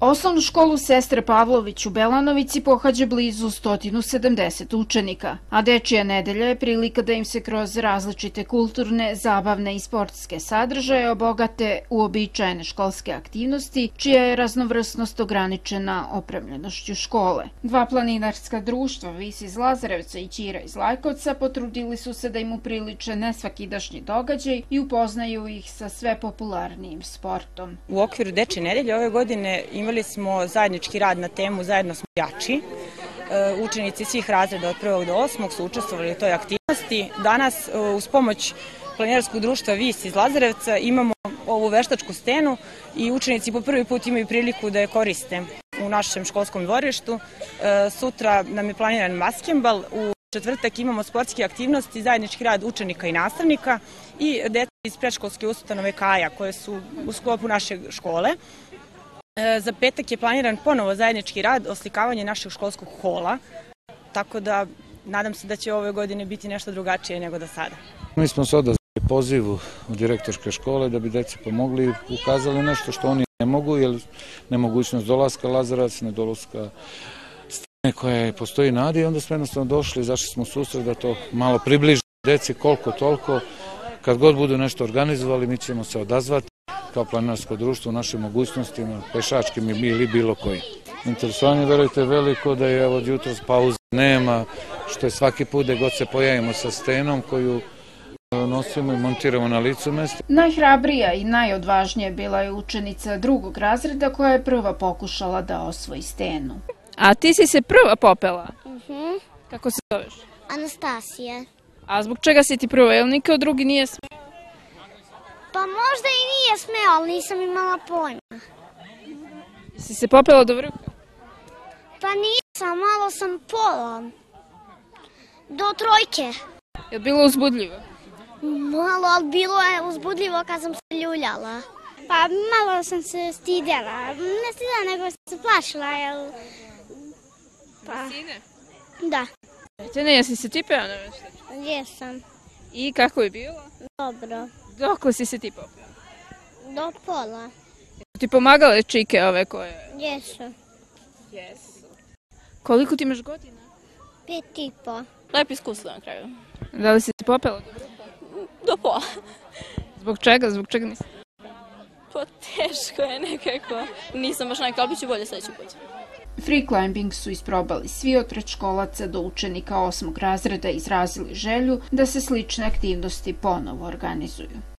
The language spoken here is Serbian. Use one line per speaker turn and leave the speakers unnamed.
Osnovnu školu Sestre Pavlović u Belanovici pohađa blizu 170 učenika, a Dečija nedelja je prilika da im se kroz različite kulturne, zabavne i sportske sadržaje obogate uobičajene školske aktivnosti, čija je raznovrsnost ograničena opremljenošću škole. Dva planinarska društva, Vis iz Lazarevca i Ćira iz Lajkovca, potrudili su se da im upriliče nesvakidašnji događaj i upoznaju ih sa sve popularnijim sportom.
U okviru Dečije nedelje ove godine ima imali smo zajednički rad na temu Zajedno smo jači. E, učenici svih razreda od 1. do 8. su učestvovali u toj aktivnosti. Danas e, uz pomoć planinarskog društva VIS iz Lazarevca imamo ovu veštačku stenu i učenici po prvi put imaju priliku da je koriste u našem školskom dvorištu. E, sutra nam je planiran maskembal, u četvrtak imamo sportske aktivnosti, zajednički rad učenika i nastavnika i deca iz predškolske ustanove Kaja koje su u sklopu naše škole. E, za petak je planiran ponovo zajednički rad, oslikavanje našeg školskog hola, tako da nadam se da će ove godine biti nešto drugačije nego do sada.
Mi smo se odazvali pozivu u direktorske škole da bi deci pomogli i ukazali nešto što oni ne mogu, jer nemogućnost dolaska Lazarac, nedolaska stane koja postoji nadi, onda smo jednostavno došli, zašli smo susret da to malo približi deci koliko toliko, kad god budu nešto organizovali mi ćemo se odazvati kao planinarsko društvo u našim mogućnostima, pešačkim ili bilo koji. Interesovanje, verujte, veliko da je od jutra pauze nema, što je svaki put da god se pojavimo sa stenom koju e, nosimo i montiramo na licu mesta.
Najhrabrija i najodvažnija bila je učenica drugog razreda koja je prva pokušala da osvoji stenu.
A ti si se prva popela?
Mhm. Uh -huh.
Kako se zoveš?
Anastasija.
A zbog čega si ti prva? Jel nikao drugi nije smeo?
Pa možda i nije smeo, ali nisam imala pojma.
Si se popela do vrha?
Pa nisam, malo sam pola. Do trojke.
Je li bilo uzbudljivo?
Malo, ali bilo je uzbudljivo kad sam se ljuljala. Pa malo sam se stidela. Ne stidela, nego sam se plašila, jel...
Pa... Sine?
Da.
Te ne, jesi se ti peo na veštačku?
Jesam.
I kako je bilo?
Dobro.
Doko si se ti popeo?
Do pola.
Ti pomagale čike ove koje?
Jesu.
Jesu. Koliko ti imaš godina?
Pet i po.
Lepo iskustvo na kraju.
Da li si se popela do
Do pola.
Zbog čega? Zbog čega nisi?
Pa teško je nekako. Nisam baš nekako, ali bit ću bolje sledeći put.
Free climbing su isprobali svi od predškolaca do učenika osmog razreda izrazili želju da se slične aktivnosti ponovo organizuju.